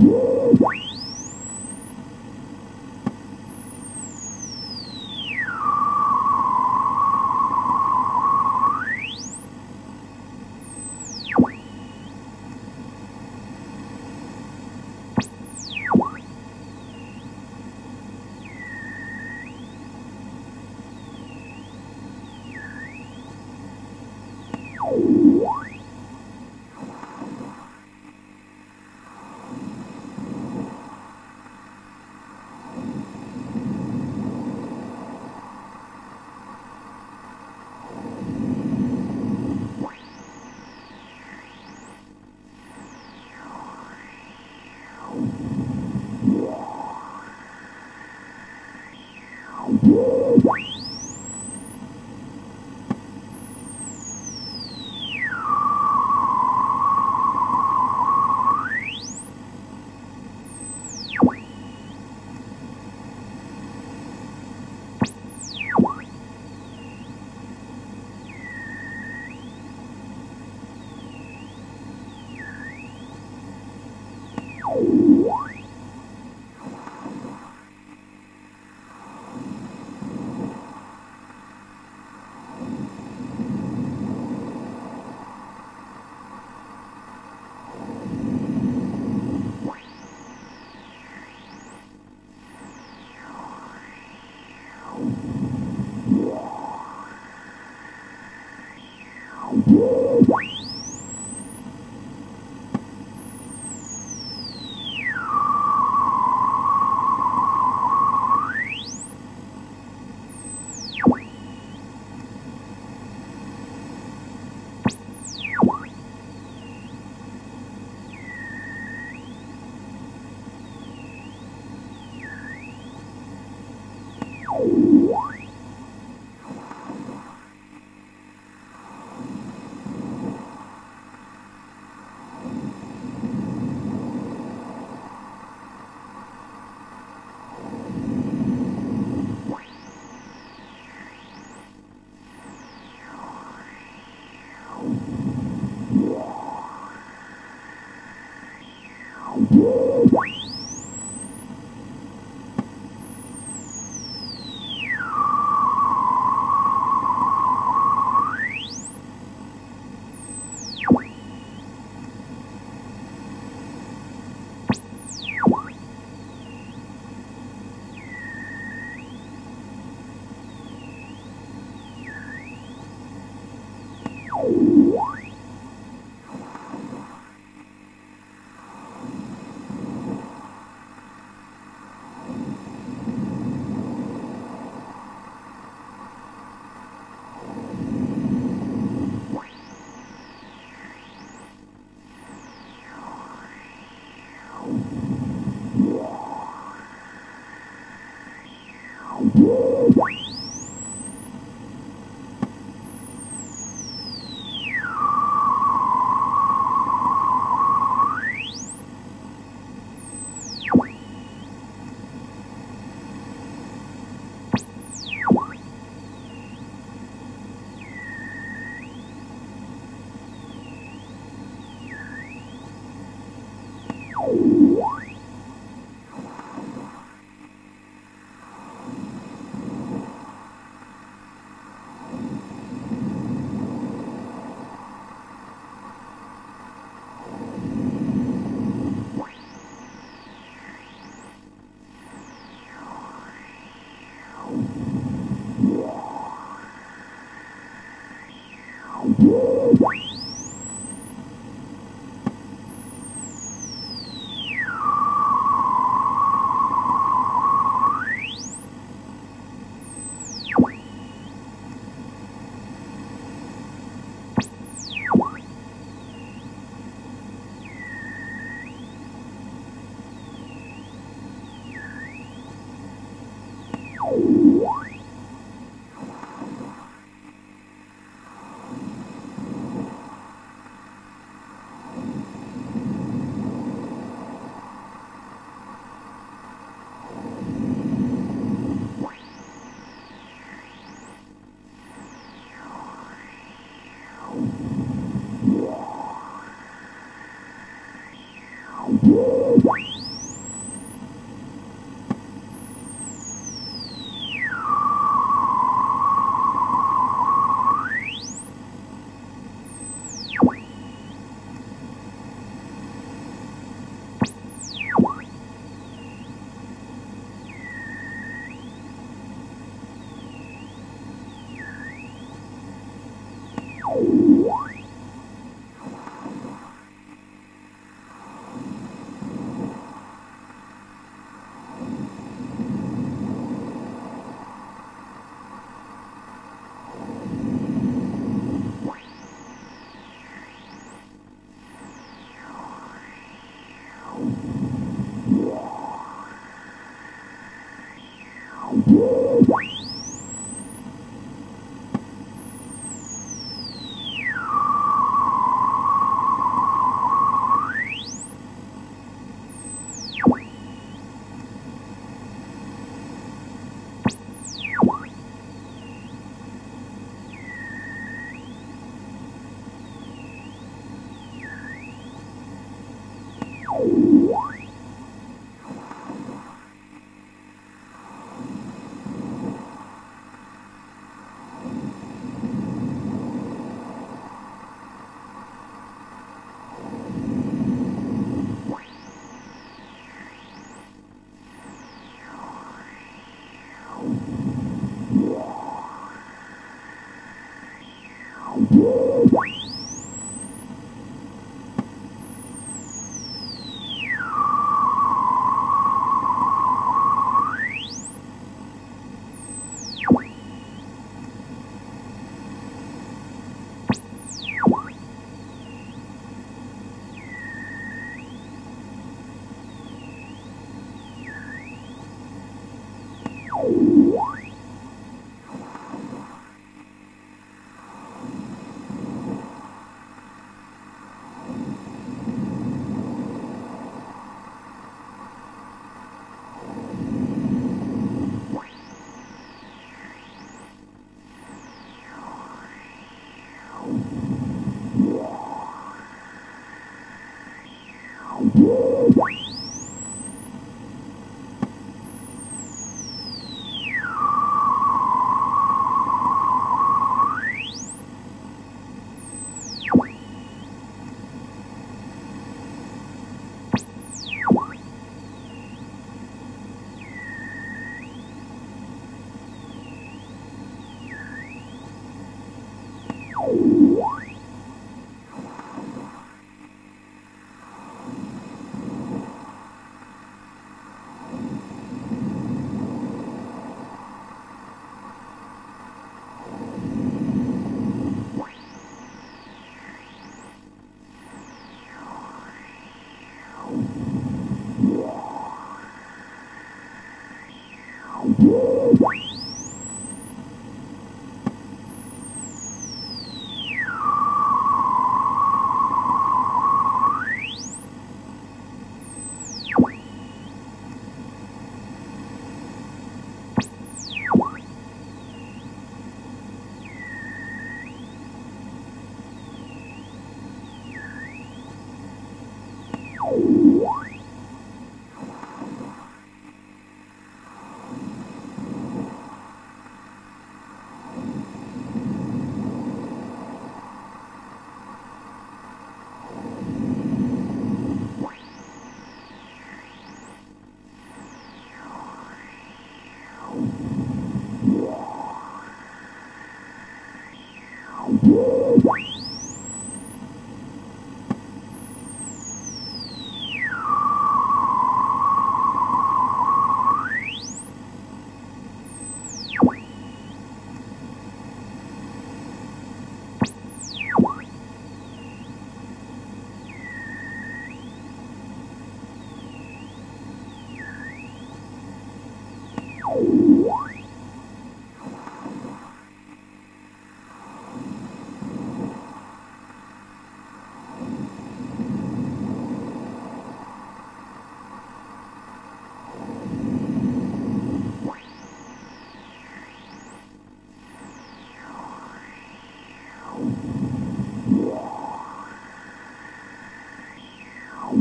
Woo! Woo! Whoa. Thank. Whoa. Whoa.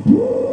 Woo!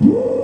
Whoa.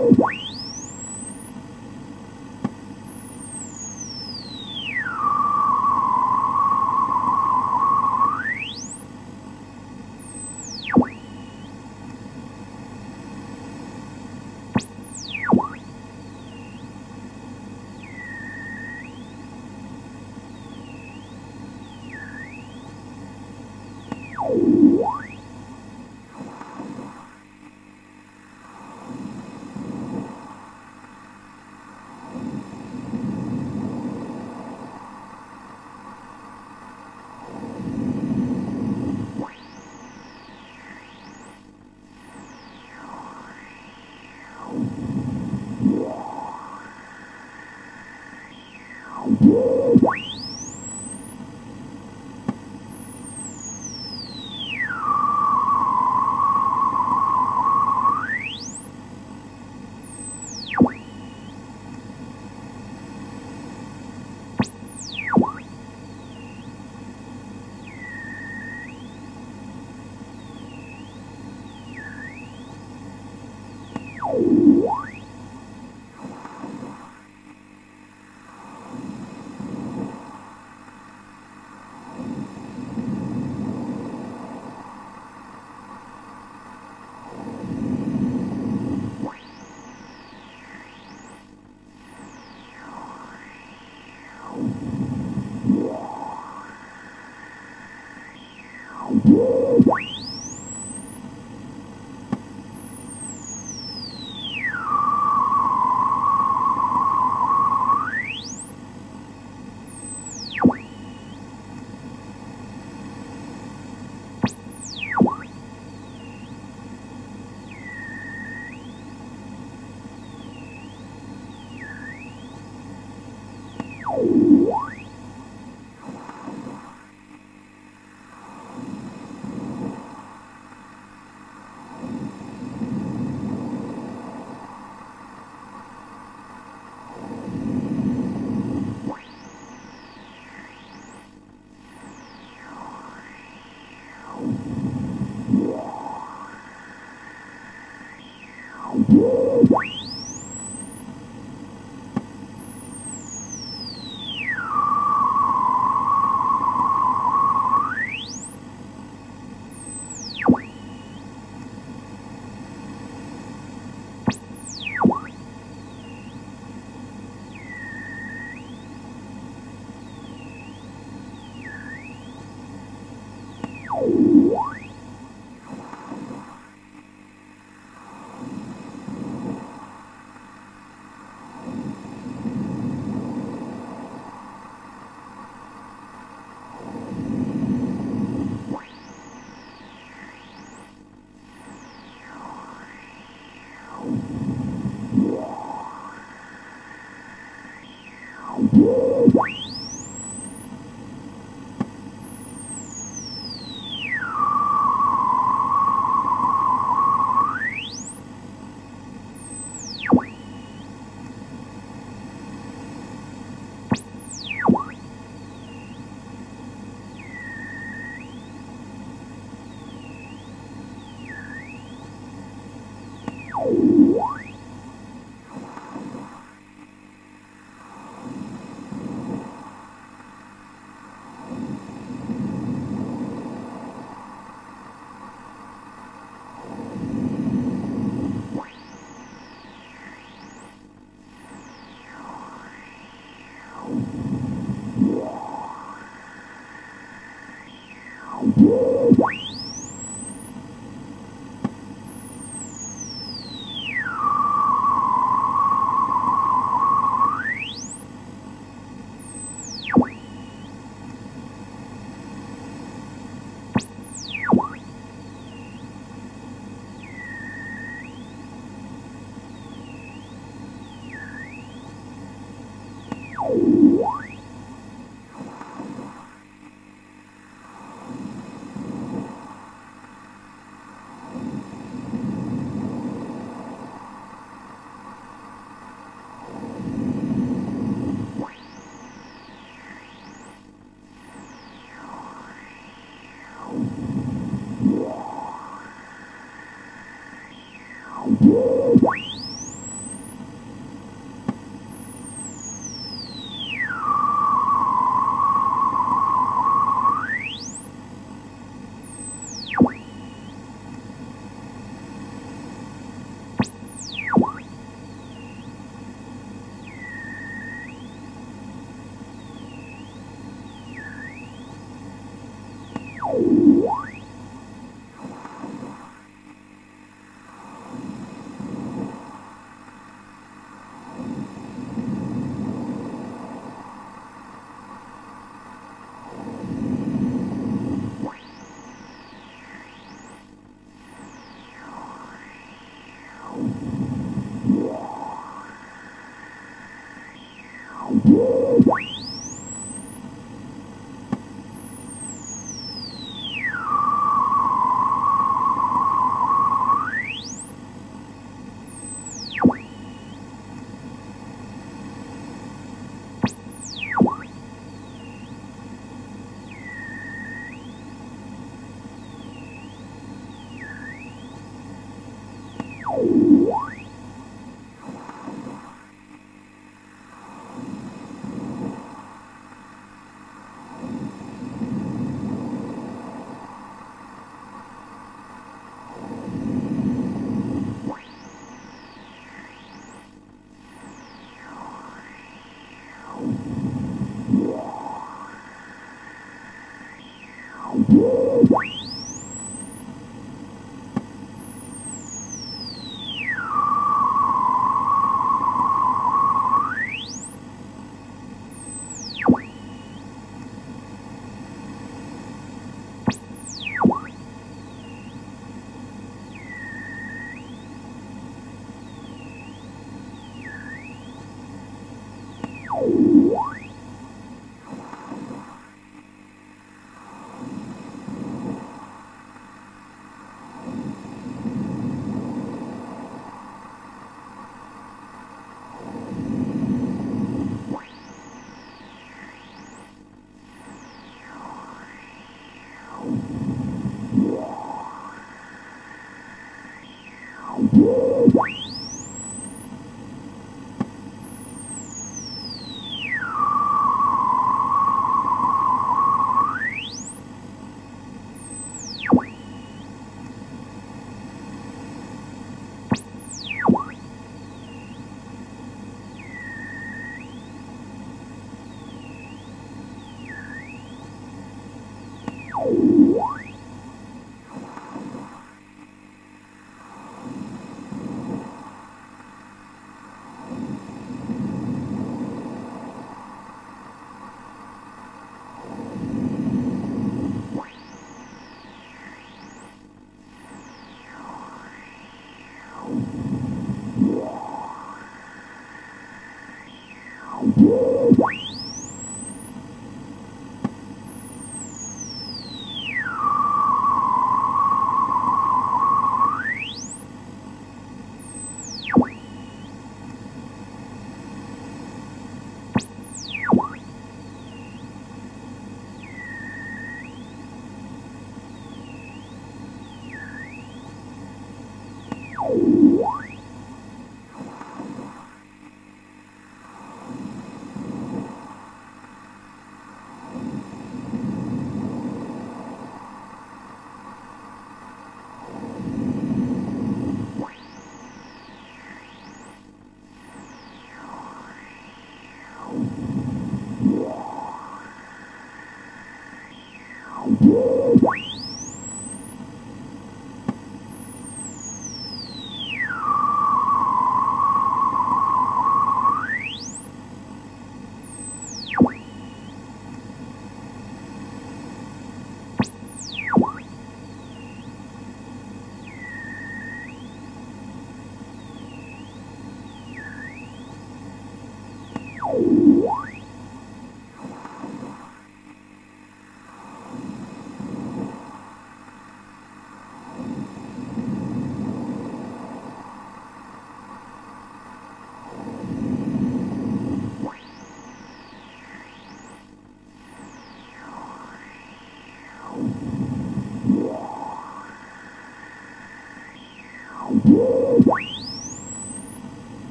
Whoa.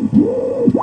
Yeah.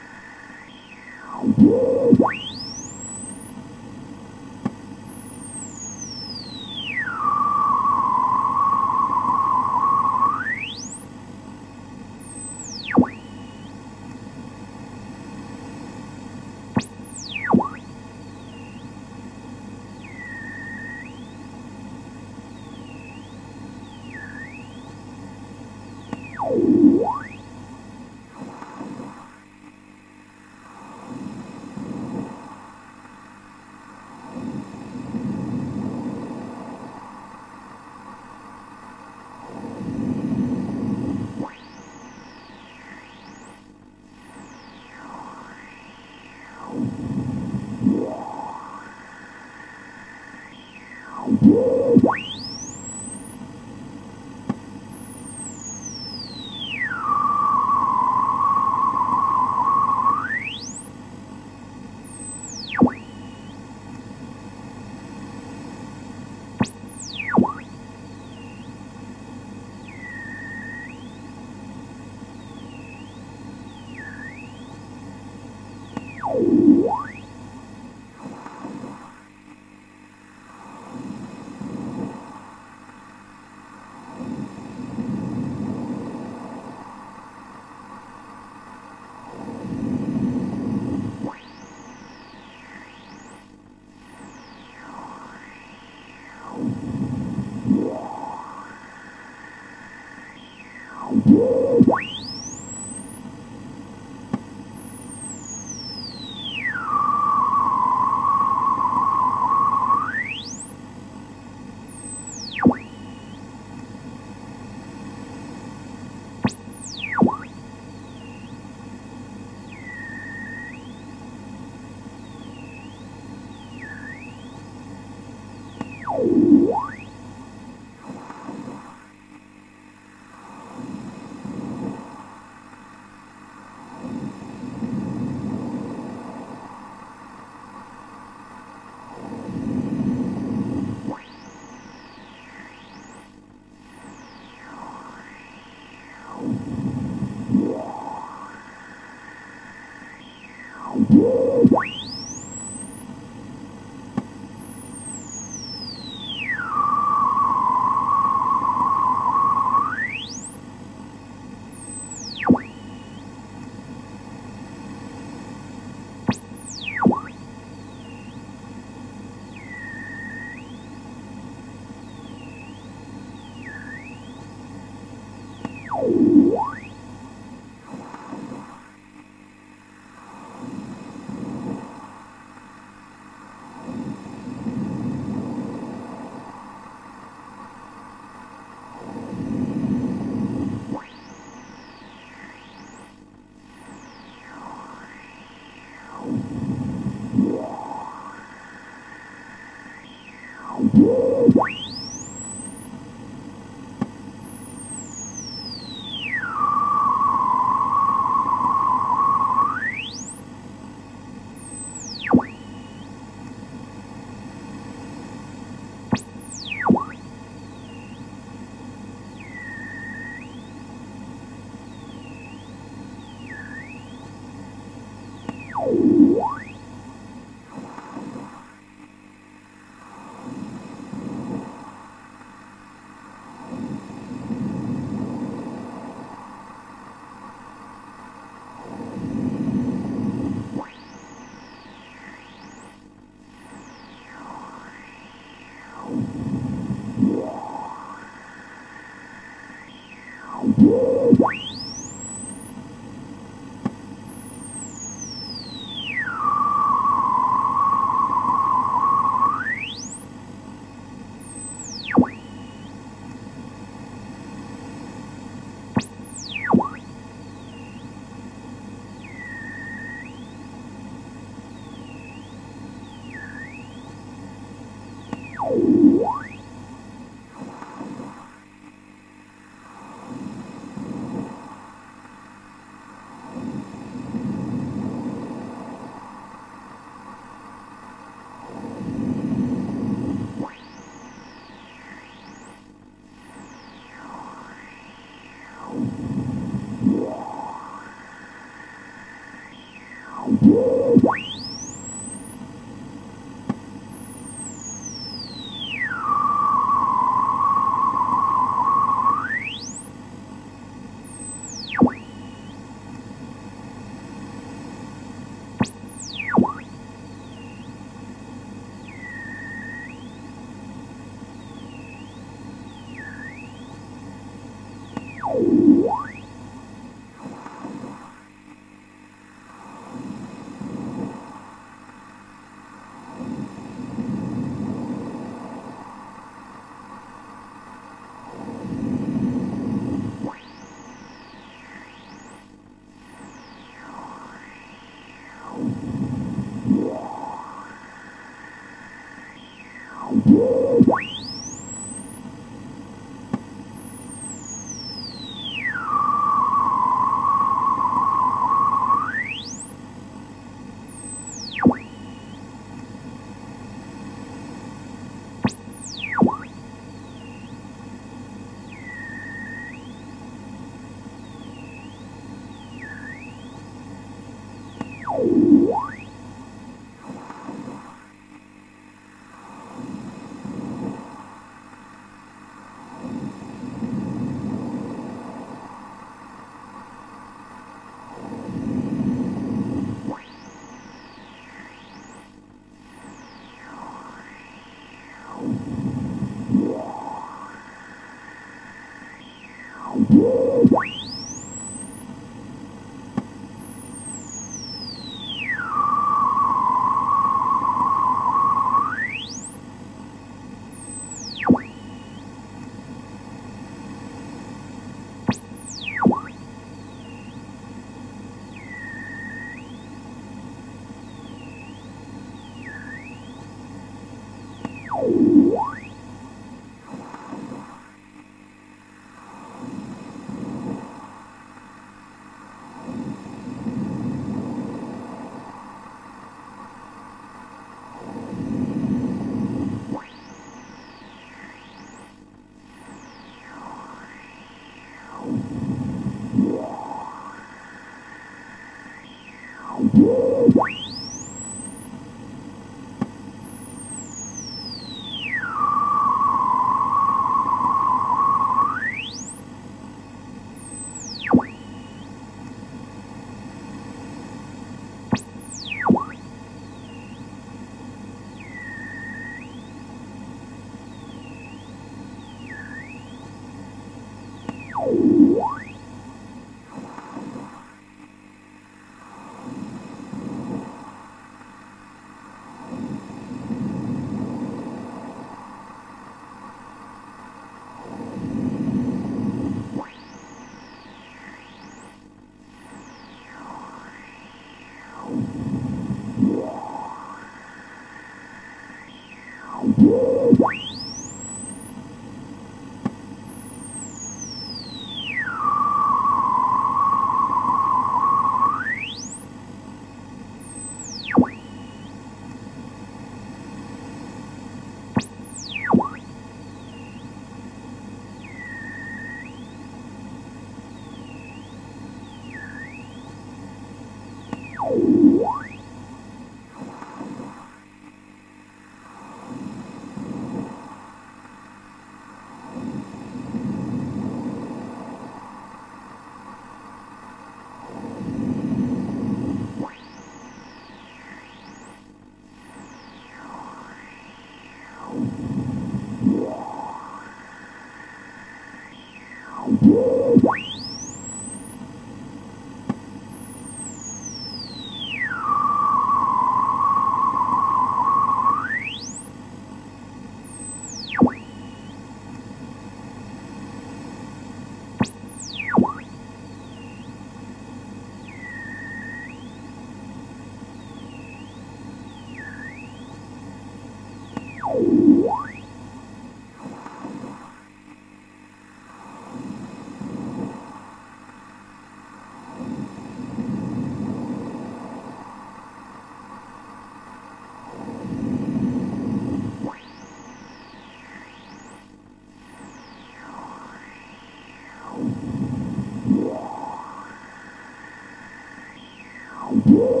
Woo!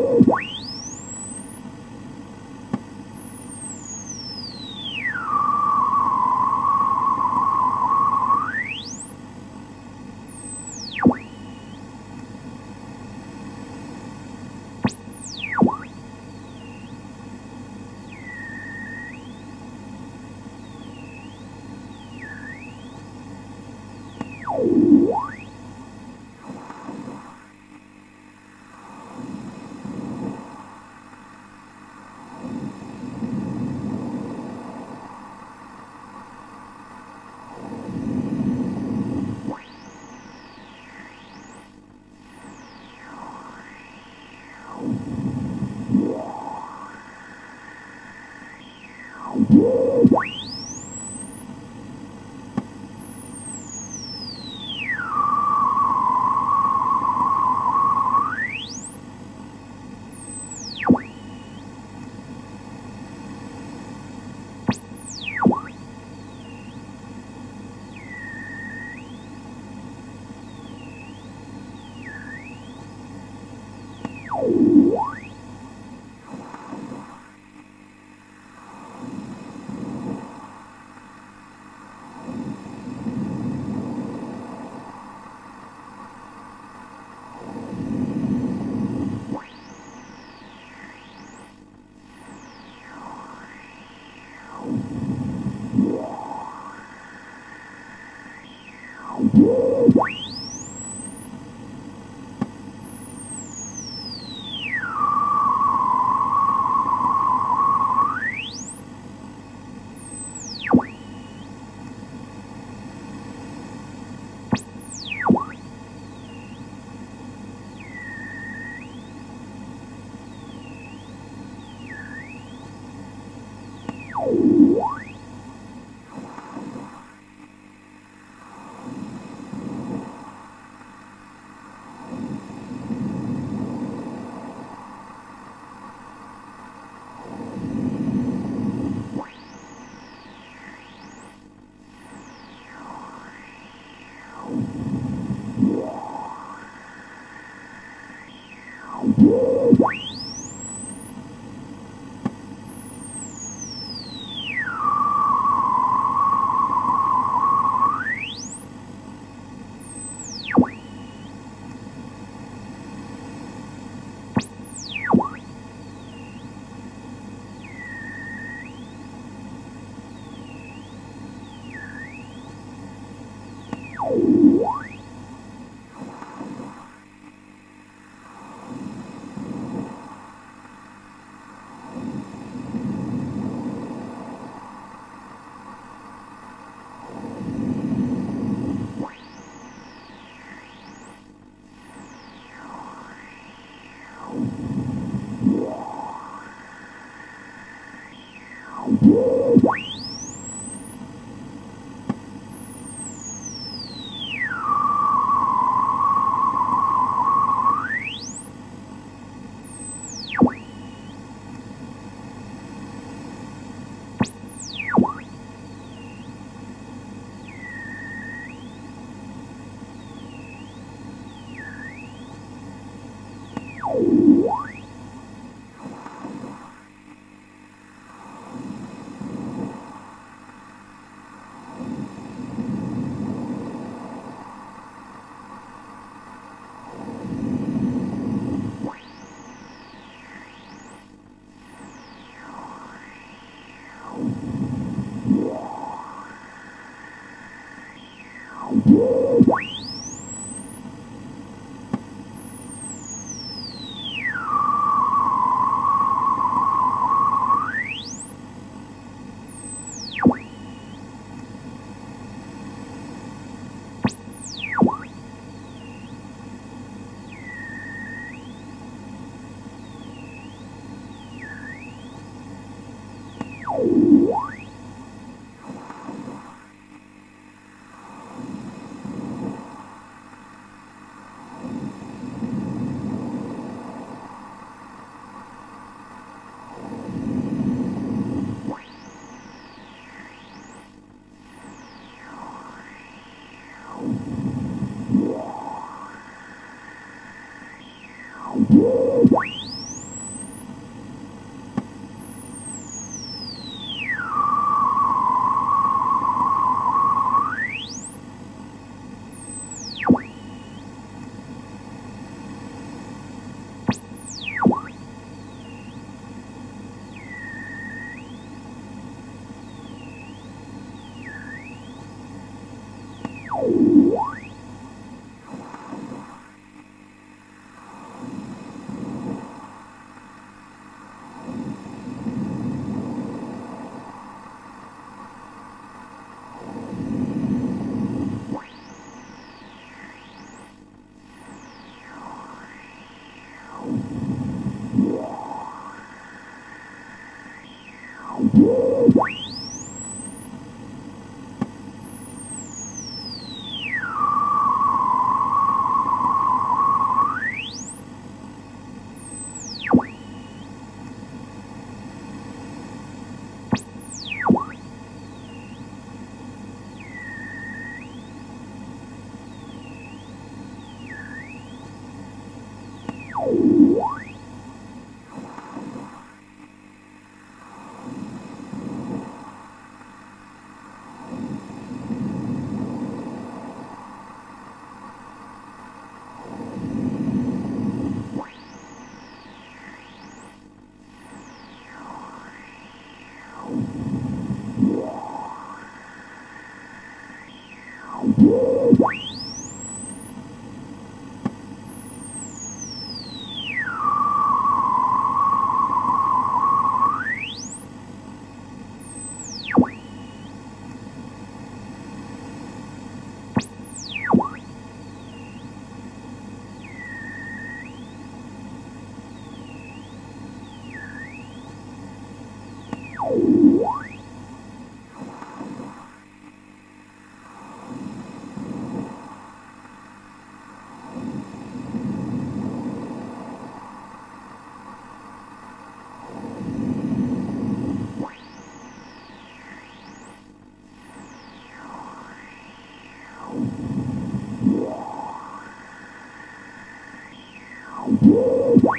Whoa.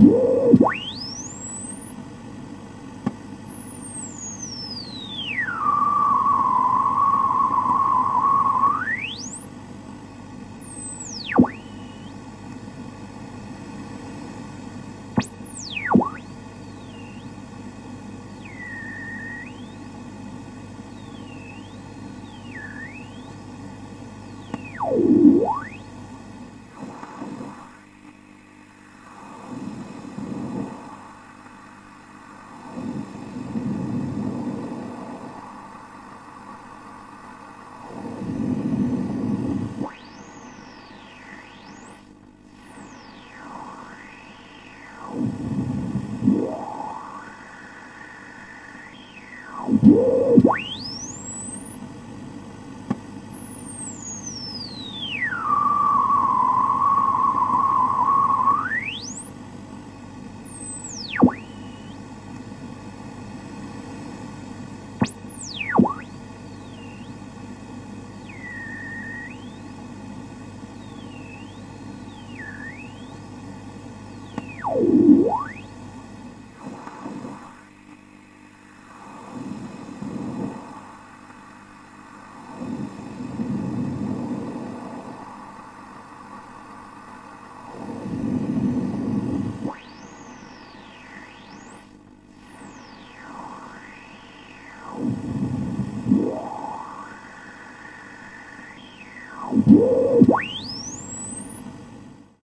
Whoa.